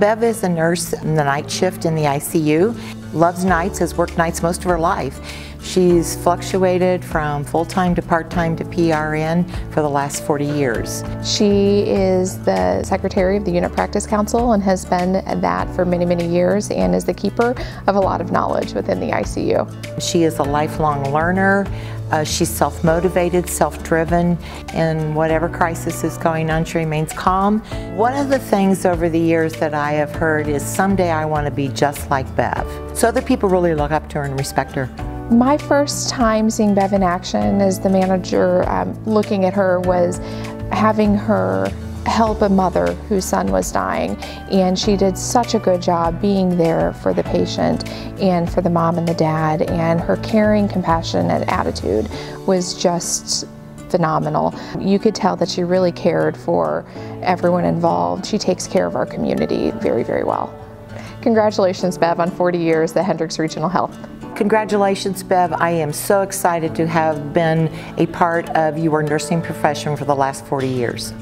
Bev is a nurse in the night shift in the ICU, loves nights, has worked nights most of her life. She's fluctuated from full-time to part-time to PRN for the last 40 years. She is the secretary of the Unit Practice Council and has been that for many, many years and is the keeper of a lot of knowledge within the ICU. She is a lifelong learner. Uh, she's self-motivated, self-driven, and whatever crisis is going on, she remains calm. One of the things over the years that I have heard is someday I want to be just like Bev. So other people really look up to her and respect her. My first time seeing Bev in action as the manager um, looking at her was having her help a mother whose son was dying and she did such a good job being there for the patient and for the mom and the dad and her caring compassionate attitude was just phenomenal. You could tell that she really cared for everyone involved. She takes care of our community very, very well. Congratulations, Bev, on 40 years at Hendricks Regional Health. Congratulations, Bev. I am so excited to have been a part of your nursing profession for the last 40 years.